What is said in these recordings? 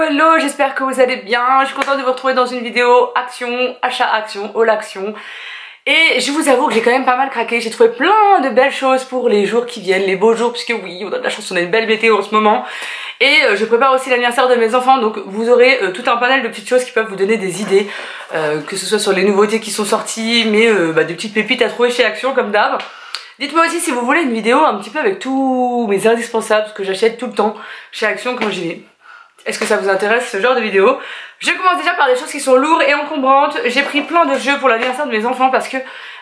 Hello j'espère que vous allez bien. Je suis contente de vous retrouver dans une vidéo action, achat action, all action. Et je vous avoue que j'ai quand même pas mal craqué, j'ai trouvé plein de belles choses pour les jours qui viennent, les beaux jours, puisque oui, on a de la chance, on a une belle météo en ce moment. Et euh, je prépare aussi l'anniversaire de mes enfants, donc vous aurez euh, tout un panel de petites choses qui peuvent vous donner des idées, euh, que ce soit sur les nouveautés qui sont sorties, mais bah, des petites pépites à trouver chez Action comme d'hab. Dites-moi aussi si vous voulez une vidéo un petit peu avec tous mes indispensables, que j'achète tout le temps chez Action quand j'y vais. Est-ce que ça vous intéresse ce genre de vidéo? Je commence déjà par des choses qui sont lourdes et encombrantes. J'ai pris plein de jeux pour l'anniversaire de mes enfants parce que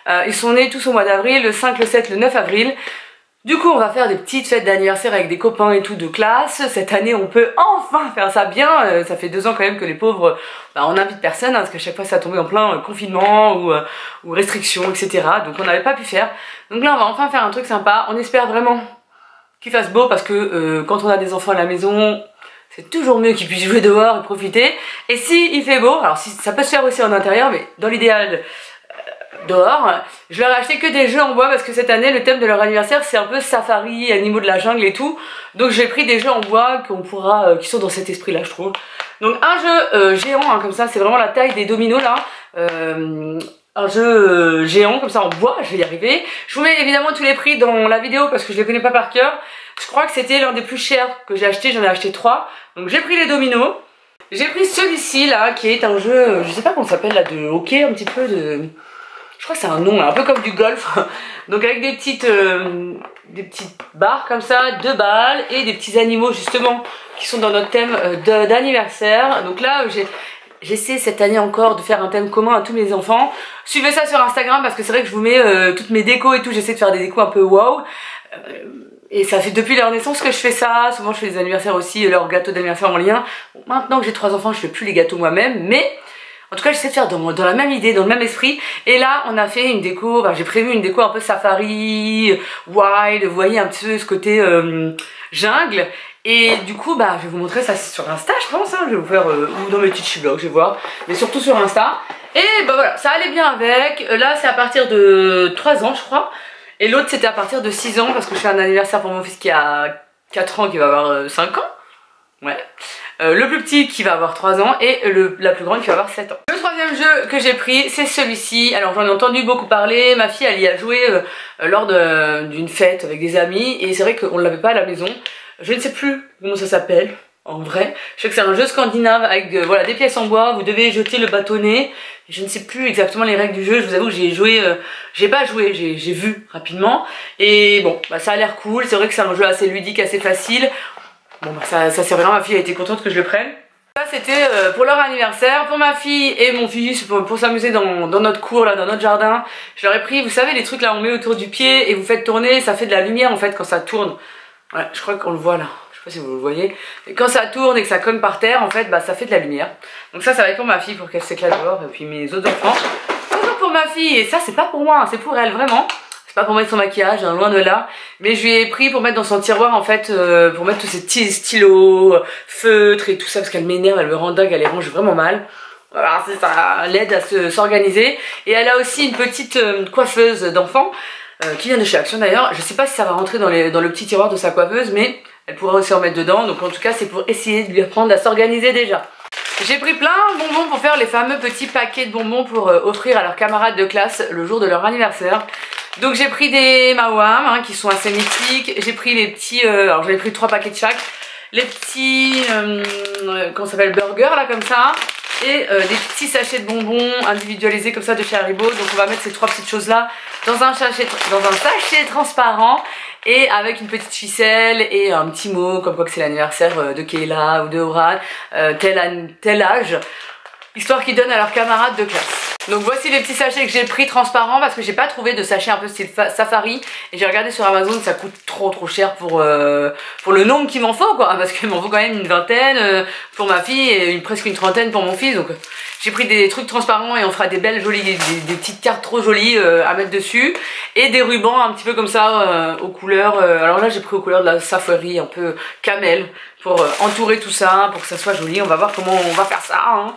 euh, ils sont nés tous au mois d'avril, le 5, le 7, le 9 avril. Du coup, on va faire des petites fêtes d'anniversaire avec des copains et tout de classe. Cette année, on peut enfin faire ça bien. Euh, ça fait deux ans quand même que les pauvres, bah, on invite personne, hein, parce qu'à chaque fois, ça tombait en plein euh, confinement ou, ou restrictions, etc. Donc on n'avait pas pu faire. Donc là, on va enfin faire un truc sympa. On espère vraiment qu'il fasse beau, parce que quand on a des enfants à la maison, c'est toujours mieux qu'ils puissent jouer dehors et profiter. Et si il fait beau, alors si, ça peut se faire aussi en intérieur, mais dans l'idéal euh, dehors, je leur ai acheté que des jeux en bois parce que cette année le thème de leur anniversaire c'est un peu safari, animaux de la jungle et tout. Donc j'ai pris des jeux en bois pourra, euh, qui sont dans cet esprit là je trouve. Donc un jeu euh, géant hein, comme ça, c'est vraiment la taille des dominos là. un jeu géant comme ça en bois, je vais y arriver. Je vous mets évidemment tous les prix dans la vidéo parce que je les connais pas par cœur. Je crois que c'était l'un des plus chers que j'ai acheté, j'en ai acheté trois. Donc j'ai pris les dominos. J'ai pris celui-ci là, qui est un jeu, je sais pas comment ça s'appelle là, de hockey, un petit peu de... Je crois que c'est un nom un peu comme du golf. Donc avec des petites, euh, des petites barres comme ça, deux balles et des petits animaux justement qui sont dans notre thème euh, d'anniversaire. Donc là J'essaie cette année encore de faire un thème commun à tous mes enfants. Suivez ça sur Instagram parce que c'est vrai que je vous mets euh, toutes mes décos et tout. J'essaie de faire des décos un peu wow. Et ça fait depuis leur naissance que je fais ça. Souvent je fais des anniversaires aussi, leurs gâteaux d'anniversaire en lien. maintenant que j'ai trois enfants, je fais plus les gâteaux moi-même. Mais en tout cas, j'essaie de faire dans, la même idée, dans le même esprit. Et là, on a fait une déco, j'ai prévu une déco un peu safari, wild, vous voyez un petit peu ce côté euh, jungle. Et du coup, bah, je vais vous montrer ça sur Insta, je pense. Hein. Je vais vous faire, euh, ou dans mes petits vlogs, je vais voir. Mais surtout sur Insta. Et bah voilà, ça allait bien avec. Là, c'est à partir de 3 ans, je crois. Et l'autre c'était à partir de 6 ans parce que je fais un anniversaire pour mon fils qui a 4 ans qui va avoir 5 euh, ans. Ouais. Euh, le plus petit qui va avoir 3 ans et le, la plus grande qui va avoir 7 ans. Le troisième jeu que j'ai pris c'est celui-ci. Alors j'en ai entendu beaucoup parler, ma fille elle y a joué euh, lors d'une fête avec des amis et c'est vrai qu'on ne l'avait pas à la maison. Je ne sais plus comment ça s'appelle en vrai. Je sais que c'est un jeu scandinave avec voilà, des pièces en bois, vous devez jeter le bâtonnet je ne sais plus exactement les règles du jeu, je vous avoue que j'ai joué, euh, j'ai pas joué, j'ai vu rapidement. Et bon, bah, ça a l'air cool, c'est vrai que c'est un jeu assez ludique, assez facile. Bon bah ça, ça sert vraiment, ma fille a été contente que je le prenne. Ça c'était euh, pour leur anniversaire, pour ma fille et mon fils, pour, pour s'amuser dans, dans, notre cour, là, dans notre jardin. Je leur ai pris, vous savez, les trucs là on met autour du pied et vous faites tourner, ça fait de la lumière en fait quand ça tourne. Ouais, je crois qu'on le voit là sais pas si vous le voyez. Quand ça tourne et que ça cogne par terre, en fait, bah ça fait de la lumière. Donc ça, ça va être pour ma fille pour qu'elle s'éclate dehors. Et puis mes autres enfants. Toujours pour ma fille. Et ça, c'est pas pour moi, hein, c'est pour elle, vraiment. C'est pas pour mettre son maquillage, hein, loin de là. Mais je lui ai pris pour mettre dans son tiroir, en fait, euh, pour mettre tous ces petits stylos, feutres et tout ça, parce qu'elle m'énerve, elle me rend dingue, elle les range vraiment mal. Voilà, ça l'aide à s'organiser. Et elle a aussi une petite euh, coiffeuse d'enfants. Euh, qui vient de chez Action d'ailleurs. Je sais pas si ça va rentrer dans le petit tiroir de sa coiffeuse, mais elle pourrait aussi en mettre dedans. Donc en tout cas, c'est pour essayer de lui apprendre à s'organiser déjà. J'ai pris plein de bonbons pour faire les fameux petits paquets de bonbons pour euh, offrir à leurs camarades de classe le jour de leur anniversaire. Donc j'ai pris des Mawam hein, qui sont assez mythiques. J'ai pris les petits, euh, alors j'avais pris trois paquets de chaque. Les petits, euh, comment s'appelle, burgers là comme ça. Et des petits sachets de bonbons individualisés comme ça de chez Haribo. Donc on va mettre ces trois petites choses là dans un sachet, dans un sachet transparent et avec une petite ficelle et un petit mot comme quoi que c'est l'anniversaire euh, de Kayla ou de Oran, euh, tel, tel âge, histoire qu'ils donnent à leurs camarades de classe. Donc voici les petits sachets que j'ai pris transparents parce que j'ai pas trouvé de sachet un peu style safari. Et j'ai regardé sur Amazon ça coûte trop trop cher pour, euh, pour le nombre qu'il m'en faut quoi. Parce qu'il m'en faut quand même une vingtaine euh, pour ma fille et une, presque une trentaine pour mon fils. Donc j'ai pris des trucs transparents et on fera des belles jolies, des, petites cartes trop jolies euh, à mettre dessus. Et des rubans un petit peu comme ça aux couleurs, alors là j'ai pris aux couleurs de la safari un peu camel pour entourer tout ça pour que ça soit joli, on va voir comment on va faire ça hein.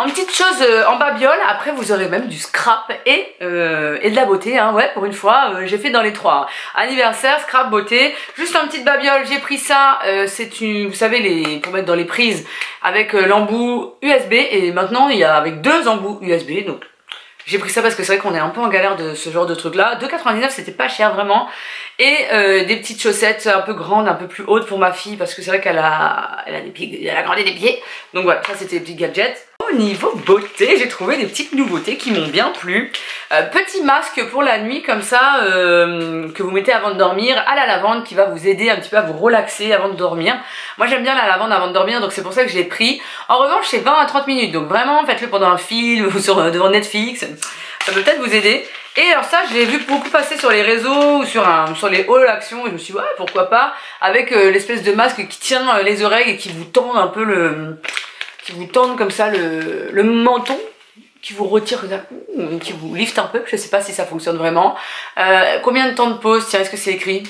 En petite chose euh, en babiole, après vous aurez même du scrap et, euh, et de la beauté, hein, ouais, pour une fois, euh, j'ai fait dans les trois. Anniversaire, scrap, beauté, juste en petite babiole, j'ai pris ça, c'est une, vous savez, les pour mettre dans les prises avec l'embout USB, et maintenant il y a avec deux embouts USB, donc j'ai pris ça parce que c'est vrai qu'on est un peu en galère de ce genre de truc là. 2,99 c'était pas cher vraiment. Et des petites chaussettes un peu grandes, un peu plus hautes pour ma fille parce que c'est vrai qu'elle a, elle a des pieds, elle a grandi des pieds. Donc voilà, ça c'était des petits gadgets niveau beauté, j'ai trouvé des petites nouveautés qui m'ont bien plu. Euh, petit masque pour la nuit comme ça, euh, que vous mettez avant de dormir, à la lavande qui va vous aider un petit peu à vous relaxer avant de dormir. Moi j'aime bien la lavande avant de dormir donc c'est pour ça que je l'ai pris. En revanche c'est 20 à 30 minutes donc vraiment faites-le pendant un film ou euh, devant Netflix, ça peut peut-être vous aider. Et alors ça, je l'ai vu beaucoup passer sur les réseaux ou sur les halls action et je me suis dit ouais pourquoi pas avec l'espèce de masque qui tient les oreilles et qui vous tend un peu le vous tendent comme ça le, menton qui vous retire, qui vous lift un peu, je sais pas si ça fonctionne vraiment. Euh, combien de temps de pause? Tiens, est-ce que c'est écrit?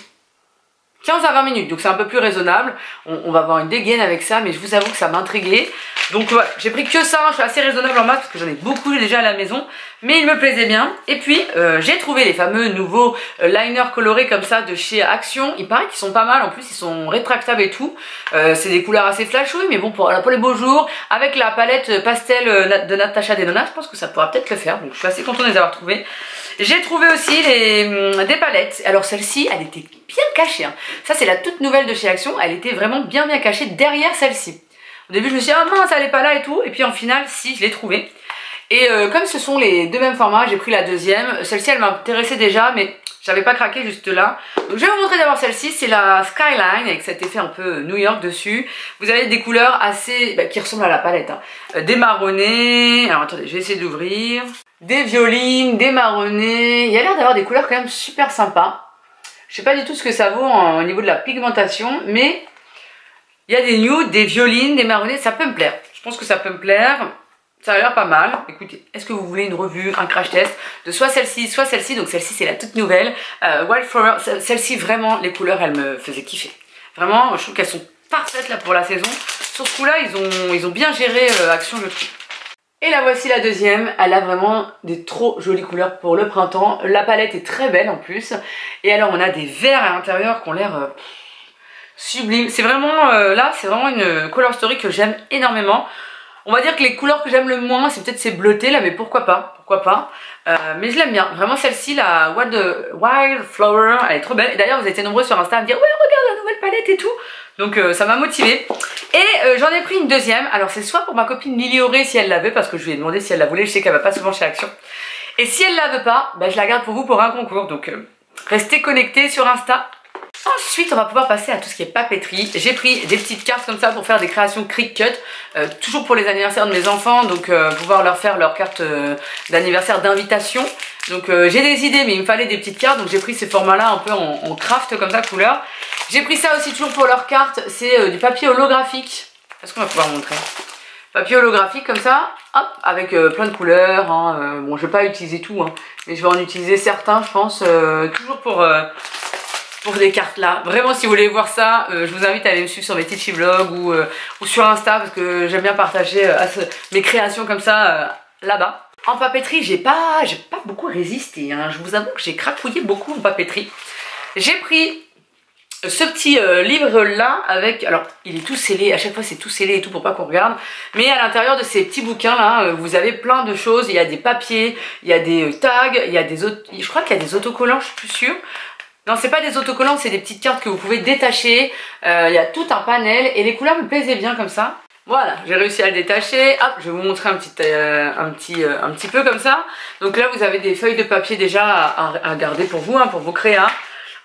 15 à 20 minutes, donc c'est un peu plus raisonnable. On, va avoir une dégaine avec ça, mais je vous avoue que ça m'intriguait. Donc voilà, j'ai pris que ça, je suis assez raisonnable en maths parce que j'en ai beaucoup déjà à la maison, mais il me plaisait bien. Et puis, euh, j'ai trouvé les fameux nouveaux euh, liners colorés comme ça de chez Action. Il paraît qu'ils sont pas mal, en plus ils sont rétractables et tout. Euh, c'est des couleurs assez flashouilles, mais bon, pour, les beaux jours, avec la palette pastel de Natasha Denona, je pense que ça pourra peut-être le faire. Donc je suis assez contente de les avoir trouvés. J'ai trouvé aussi hum, des palettes. Alors celle-ci, elle était bien cachée. Hein. Ça, c'est la toute nouvelle de chez Action. Elle était vraiment bien bien cachée derrière celle-ci. Au début, je me suis dit, ah mince, elle est pas là et tout. Et puis en final, si, je l'ai trouvée. Et euh, comme ce sont les deux mêmes formats, j'ai pris la deuxième. Celle-ci, elle m'intéressait déjà, mais j'avais pas craqué juste là. Donc je vais vous montrer d'abord celle-ci, c'est la Skyline avec cet effet un peu New York dessus. Vous avez des couleurs assez, bah, qui ressemblent à la palette. Hein. Euh, des marronnés, alors attendez, je vais essayer d'ouvrir. Des violines, des marronnés, il y a l'air d'avoir des couleurs quand même super sympas. Je sais pas du tout ce que ça vaut au niveau de la pigmentation, mais il y a des nudes, des violines, des marronnés, ça peut me plaire. Je pense que ça peut me plaire. Ça a l'air pas mal. Écoutez, est-ce que vous voulez une revue, un crash test de soit celle-ci, soit celle-ci? Donc celle-ci, c'est la toute nouvelle. Euh, Wildflower, celle-ci, vraiment, les couleurs, elles me faisaient kiffer. Vraiment, je trouve qu'elles sont parfaites là pour la saison. Sur ce coup-là, ils ont, ils ont bien géré euh, Action, je trouve. Et la voici la deuxième, elle a vraiment des trop jolies couleurs pour le printemps. La palette est très belle en plus. Et alors on a des verts à l'intérieur qui ont l'air... Euh, sublime. C'est vraiment, euh, là, c'est vraiment une color story que j'aime énormément. On va dire que les couleurs que j'aime le moins, c'est peut-être ces bleutés là, mais pourquoi pas, pourquoi pas. Euh, mais je l'aime bien. Vraiment celle-ci, la Wild, Wild Flower, elle est trop belle. Et d'ailleurs, vous été nombreux sur Insta à me dire, ouais, regarde la nouvelle palette et tout. Donc euh, ça m'a motivé. Et j'en ai pris une deuxième. Alors c'est soit pour ma copine Lily Auré si elle la veut, parce que je lui ai demandé si elle la voulait. Je sais qu'elle va pas souvent chez Action. Et si elle la veut pas, ben, je la garde pour vous pour un concours. Donc restez connectés sur Insta Ensuite, on va pouvoir passer à tout ce qui est papeterie. J'ai pris des petites cartes comme ça pour faire des créations Cricut, euh, toujours pour les anniversaires de mes enfants, donc euh, pouvoir leur faire leur carte euh, d'anniversaire d'invitation. Donc j'ai des idées, mais il me fallait des petites cartes, donc j'ai pris ces formats-là un peu en, craft comme ça, couleur. J'ai pris ça aussi toujours pour leurs cartes, c'est du papier holographique. Est-ce qu'on va pouvoir montrer? Papier holographique comme ça, hop, avec plein de couleurs. Hein, bon, je vais pas utiliser tout, hein, mais je vais en utiliser certains, je pense, toujours pour pour des cartes là. Vraiment, si vous voulez voir ça, euh, je vous invite à aller me suivre sur mes Tichy Vlogs ou, euh, sur Insta parce que j'aime bien partager euh, mes créations comme ça là-bas. En papeterie, j'ai pas, beaucoup résisté. Hein. Je vous avoue que j'ai crapouillé beaucoup en papeterie. J'ai pris ce petit livre là avec, alors il est tout scellé, à chaque fois c'est tout scellé et tout pour pas qu'on regarde, mais à l'intérieur de ces petits bouquins là, vous avez plein de choses, il y a des papiers, il y a des tags, il y a des je crois qu'il y a des autocollants, je suis plus sûre, non, c'est pas des autocollants, c'est des petites cartes que vous pouvez détacher. Euh, il y a tout un panel et les couleurs me plaisaient bien comme ça. Voilà, j'ai réussi à le détacher. Hop, je vais vous montrer un petit, euh, euh, peu comme ça. Donc là, vous avez des feuilles de papier déjà à, garder pour vous, hein, pour vos créas.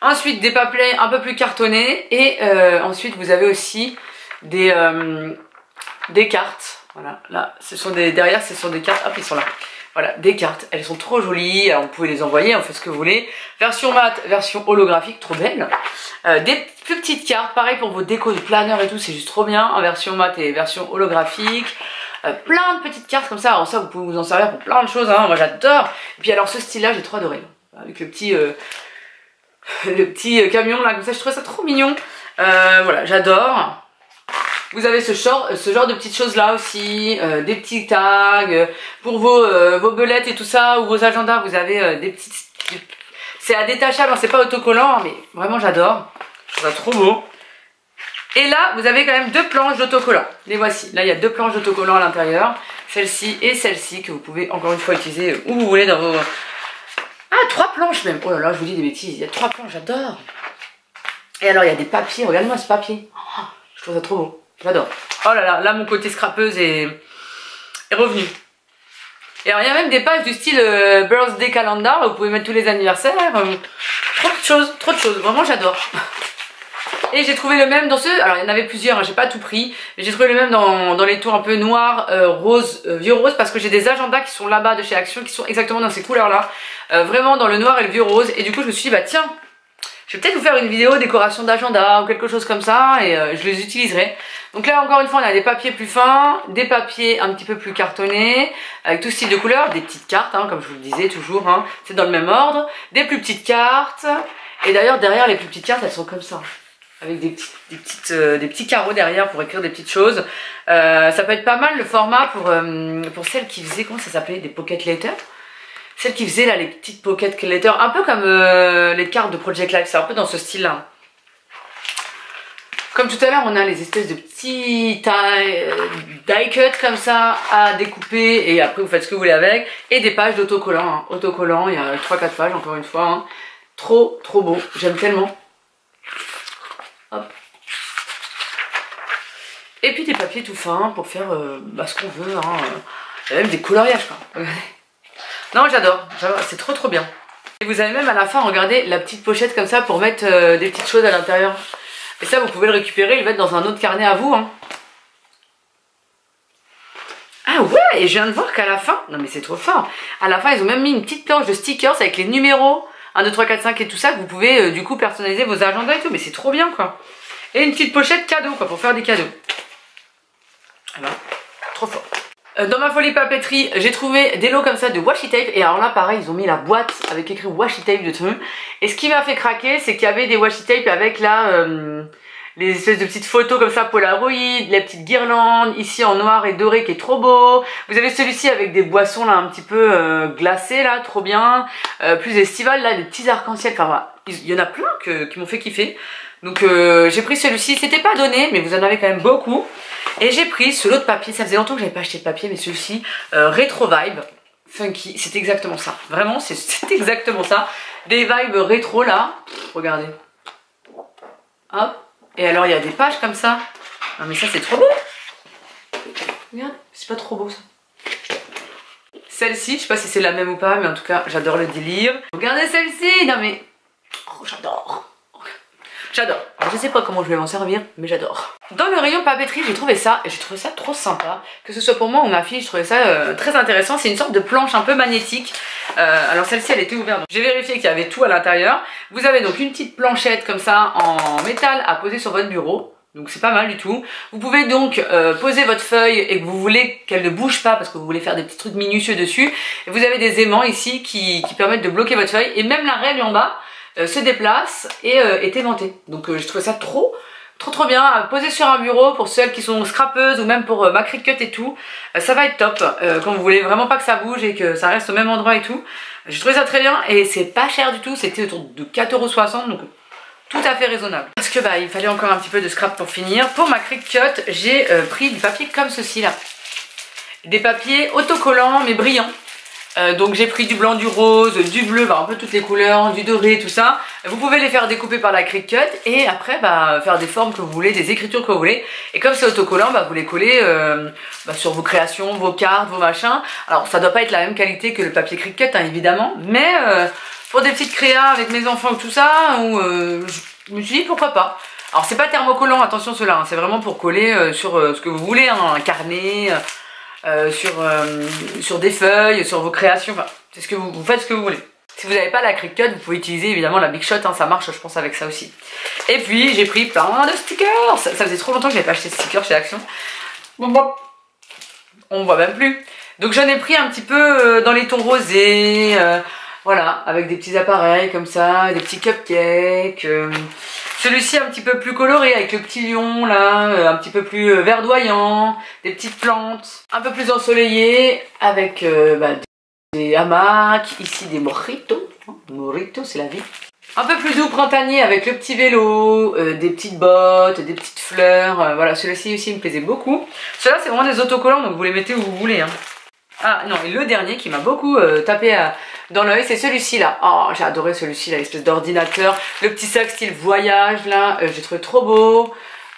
Ensuite, des papiers un peu plus cartonnés. Et ensuite, vous avez aussi des cartes. Voilà, là, des, derrière, ce sont des cartes. Hop, ils sont là. Voilà, des cartes, elles sont trop jolies, alors vous pouvez les envoyer, on fait ce que vous voulez. Version mat, version holographique, trop belle. Euh, des plus petites cartes, pareil pour vos décos de planeur et tout, c'est juste trop bien, en version mat et version holographique. Euh, plein de petites cartes comme ça, alors ça vous pouvez vous en servir pour plein de choses, hein. moi j'adore. Et puis alors ce style-là, j'ai trop adoré, avec le petit, euh, le petit camion là, comme ça, je trouve ça trop mignon. voilà, j'adore. Vous avez ce genre, ce genre de petites choses là aussi, euh, des petits tags euh, pour vos, euh, vos belettes et tout ça, ou vos agendas, vous avez des petites... C'est à détachable, hein, c'est pas autocollant, mais vraiment j'adore. Je trouve ça trop beau. Et là, vous avez quand même deux planches d'autocollant. Les voici. Là, il y a deux planches d'autocollant à l'intérieur. Celle-ci et celle-ci que vous pouvez encore une fois utiliser où vous voulez dans vos... Ah, trois planches même. Oh là là, je vous dis des bêtises. Il y a trois planches, j'adore. Et alors, il y a des papiers. Regardez-moi ce papier. Oh, je trouve ça trop beau. J'adore. Oh là là, là, mon côté scrapeuse est, est revenu. Et alors, il y a même des pages du style euh, Birthday Calendar. vous pouvez mettre tous les anniversaires. Euh, trop de choses, trop de choses. Vraiment, j'adore. Et j'ai trouvé le même dans ce... Alors il y en avait plusieurs, hein, j'ai pas tout pris. J'ai trouvé le même dans, dans, les tons un peu noirs, euh, rose, vieux rose. Parce que j'ai des agendas qui sont là-bas de chez Action qui sont exactement dans ces couleurs-là. Vraiment dans le noir et le vieux rose. Et du coup je me suis dit bah tiens, je vais peut-être vous faire une vidéo décoration d'agenda ou quelque chose comme ça. Et je les utiliserai. Donc là encore une fois on a des papiers plus fins, des papiers un petit peu plus cartonnés. Avec tout style de couleurs, des petites cartes hein, comme je vous le disais toujours. Hein, C'est dans le même ordre. Des plus petites cartes. Et d'ailleurs derrière les plus petites cartes elles sont comme ça avec des, petits, des, petites, euh, des petits carreaux derrière pour écrire des petites choses. Euh, ça peut être pas mal le format pour, euh, pour celles qui faisaient, comment ça s'appelait, des pocket letters? Celles qui faisaient là les petites pocket letters, un peu comme les cartes de Project Life, c'est un peu dans ce style-là. Comme tout à l'heure, on a les espèces de petits die cut comme ça à découper et après vous faites ce que vous voulez avec. Et des pages d'autocollants, hein. autocollants, il y a 3-4 pages encore une fois. Hein. Trop trop beau, j'aime tellement. Et puis des papiers tout fins pour faire euh, bah, ce qu'on veut. Hein. Même des coloriages quoi. non j'adore, c'est trop trop bien. Et vous avez même à la fin, regardez la petite pochette comme ça pour mettre euh, des petites choses à l'intérieur. Et ça vous pouvez le récupérer et le mettre dans un autre carnet à vous. Hein. Ah ouais, et je viens de voir qu'à la fin, non mais c'est trop fort, à la fin ils ont même mis une petite planche de stickers avec les numéros 1, 2, 3, 4, 5 et tout ça, que vous pouvez euh, du coup personnaliser vos agendas et tout, mais c'est trop bien quoi. Et une petite pochette cadeau quoi, pour faire des cadeaux. Voilà, trop fort. Euh, dans ma folie papeterie, j'ai trouvé des lots comme ça de washi tape et alors là pareil ils ont mis la boîte avec écrit washi tape dessus et ce qui m'a fait craquer c'est qu'il y avait des washi tape avec la... Euh, les espèces de petites photos comme ça Polaroid, les petites guirlandes, ici en noir et doré qui est trop beau. Vous avez celui-ci avec des boissons là un petit peu euh, glacées là, trop bien. Euh, plus estival là, des petits arcs-en-ciel, enfin il y en a plein qui m'ont fait kiffer. Donc euh, j'ai pris celui-ci, c'était pas donné mais vous en avez quand même beaucoup. Et j'ai pris ce lot de papier, ça faisait longtemps que j'avais pas acheté de papier mais celui-ci, Retro Vibe funky, c'est exactement ça. Vraiment, c'est exactement ça. Des vibes rétro là, regardez. Hop, et alors il y a des pages comme ça. Non mais ça c'est trop beau. Regarde, c'est pas trop beau ça. Celle-ci, je sais pas si c'est la même ou pas, mais en tout cas j'adore le délire. Regardez celle-ci, non mais... Oh j'adore. J'adore. Je sais pas comment je vais m'en servir, mais j'adore. Dans le rayon papeterie, j'ai trouvé ça, et j'ai trouvé ça trop sympa. Que ce soit pour moi ou ma fille, je trouvais ça euh, très intéressant. C'est une sorte de planche un peu magnétique. Euh, alors celle-ci, elle était ouverte. J'ai vérifié qu'il y avait tout à l'intérieur. Vous avez donc une petite planchette comme ça en métal à poser sur votre bureau. Donc c'est pas mal du tout. Vous pouvez donc euh, poser votre feuille et que vous voulez qu'elle ne bouge pas parce que vous voulez faire des petits trucs minutieux dessus. Et vous avez des aimants ici qui, permettent de bloquer votre feuille. Et même la règle en bas, se déplace et euh, est aimanté. Donc euh, je trouve ça trop trop trop bien à poser sur un bureau pour celles qui sont scrapeuses ou même pour ma Cricut et tout. Ça va être top quand vous voulez vraiment pas que ça bouge et que ça reste au même endroit et tout. J'ai trouvé ça très bien et c'est pas cher du tout. C'était autour de 4,60€ donc tout à fait raisonnable. Parce que bah il fallait encore un petit peu de scrap pour finir. Pour ma Cricut j'ai pris du papier comme ceci là. Des papiers autocollants mais brillants euh, donc j'ai pris du blanc, du rose, du bleu, bah, un peu toutes les couleurs, du doré, tout ça. Vous pouvez les faire découper par la Cricut et après bah, faire des formes que vous voulez, des écritures que vous voulez. Et comme c'est autocollant, bah, vous les collez euh, bah, sur vos créations, vos cartes, vos machins. Alors ça doit pas être la même qualité que le papier Cricut hein, évidemment, mais euh, pour des petites créas avec mes enfants tout ça, où, je me suis dit pourquoi pas. Alors c'est pas thermocollant, attention cela, hein, c'est vraiment pour coller sur ce que vous voulez, hein, un carnet, euh, sur, euh, sur des feuilles, sur vos créations, enfin, c'est ce que vous, faites ce que vous voulez. Si vous n'avez pas la Cricut, vous pouvez utiliser évidemment la Big Shot, hein, ça marche je pense avec ça aussi. Et puis j'ai pris plein de stickers, ça, faisait trop longtemps que j'avais pas acheté de stickers chez Action. Bon, bon, on voit même plus. Donc j'en ai pris un petit peu euh, dans les tons rosés, voilà, avec des petits appareils comme ça, des petits cupcakes. Celui-ci un petit peu plus coloré avec le petit lion là, euh, un petit peu plus euh, verdoyant, des petites plantes, un peu plus ensoleillé avec euh, bah, des hamacs, ici des mojitos, mojito c'est la vie. Un peu plus doux printanier avec le petit vélo, des petites bottes, des petites fleurs, voilà celui-ci aussi me plaisait beaucoup. Ceux-là c'est vraiment des autocollants donc vous les mettez où vous voulez. Hein. Ah non, le dernier qui m'a beaucoup tapé dans l'œil, c'est celui-ci là. Oh, j'ai adoré celui-ci là, l'espèce d'ordinateur. Le petit sac style voyage là, euh, j'ai trouvé trop beau.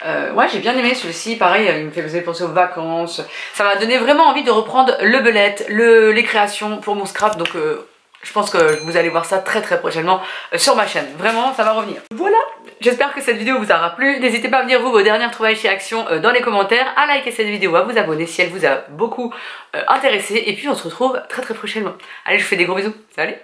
Euh, ouais, j'ai bien aimé celui-ci. Pareil, il me fait penser aux vacances. Ça m'a donné vraiment envie de reprendre le belette, le, les créations pour mon scrap. Donc, euh, je pense que vous allez voir ça très très prochainement sur ma chaîne. Vraiment, ça va revenir. Voilà J'espère que cette vidéo vous aura plu. N'hésitez pas à me dire vous vos dernières trouvailles chez Action dans les commentaires, à liker cette vidéo, à vous abonner si elle vous a beaucoup intéressé. Et puis on se retrouve très très prochainement. Allez, je vous fais des gros bisous. Salut